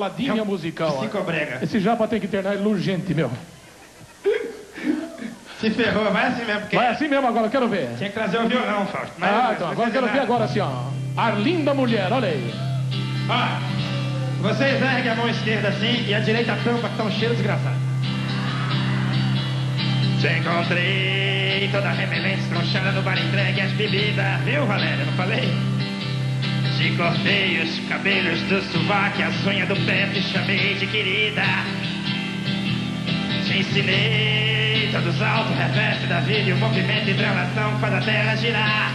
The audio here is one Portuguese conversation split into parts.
Baladinha musical. ó. Psicobrega. Esse japa tem que internar ele urgente, meu. Se ferrou, vai assim mesmo, porque Vai assim mesmo agora, eu quero ver. tinha que trazer o violão, Fausto. Mas Ah, então, agora eu quero ver agora assim, ó. Arlinda Mulher, olha aí. Ó, vocês erguem a mão esquerda assim e a direita tampa que tá um cheiro desgraçado. Te encontrei toda remelente, estronchada no bar entregue às bebidas. Viu, Valéria? Não falei? Te cortei os cabelos do sovaco e as unhas do pé te chamei de querida. Te ensinei todos os altos reversos da vida e o movimento de translação faz a terra girar.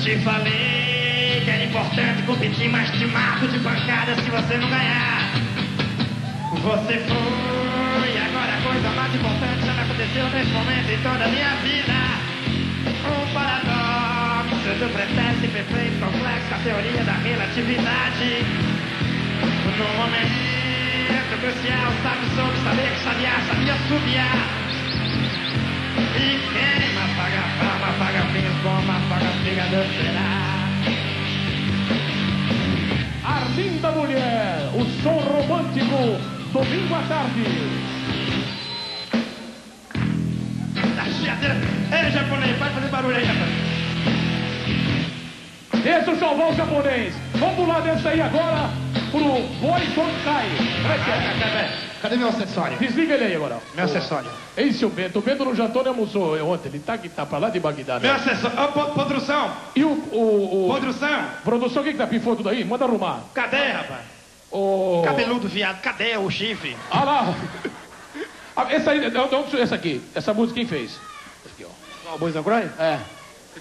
Te falei que era importante competir, mas te mato de pancada se você não ganhar. Você foi, agora a coisa mais importante já me aconteceu nesse momento em toda a minha vida. Do pretérito perfeito, complexo, a teoria da relatividade. No momento crucial, sabe sobre saber que sabia, sabia subiar. E quem apaga a fama, apaga vinho, como apaga a fígado será. Arlinda Mulher, o som romântico, domingo à tarde. Da chiadeira. Ei, japonês, vai fazer barulho aí, é o japonês. Vamos pular desse aí agora pro Tonkai. Peraí, Cadê, meu acessório? Desliga ele aí agora. Meu acessório. Esse é o Bento. O Bento não jantou nem almoçou ontem. Ele tá tá pra lá de Bagdá. Meu Né? acessório. Ô, po- produção! E o, o, o... Produção! Produção, quem que tá pifou tudo aí? Manda arrumar. Cadê, rapaz? O... Cabeludo, viado. Cadê o chifre? Ah lá. Ah, Essa aí, essa aqui, essa música quem fez? Aqui, ó. O and Cry? É.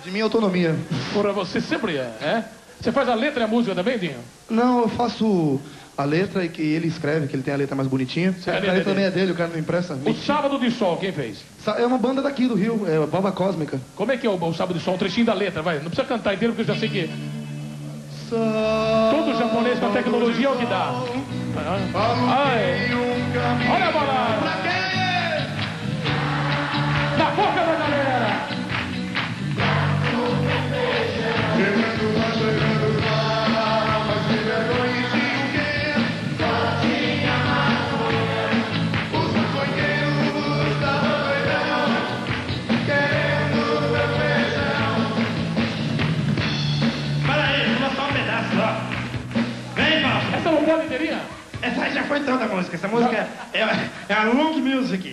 De minha autonomia. Porra, você sempre é, é? Você faz a letra e a música também, Dinho? Não, eu faço a letra e que ele escreve, que ele tem a letra mais bonitinha. é a a letra também é dele, o cara não empresta. O Sábado de Sol, quem fez? É uma banda daqui do Rio, é Baba Cósmica. Como é que é o, o Sábado de Sol? Um trechinho da letra, vai. Não precisa cantar inteiro, porque eu já sei que todo japonês com a tecnologia é o que dá. Ai. Essa não pode? Essa aí já foi toda a música. Essa música é, é a long music.